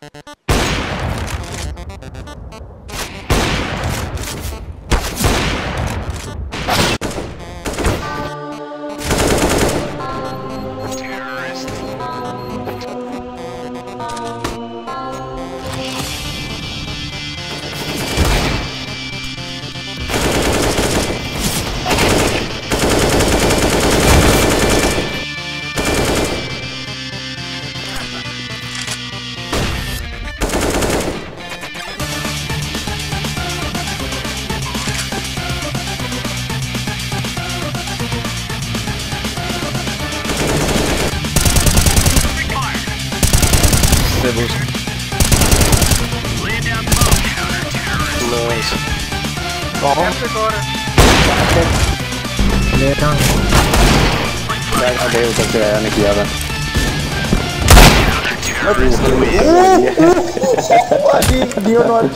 Thank you. Det boost. Nice. Jag hade utan till jag nickar jäveln. Dio, Dio,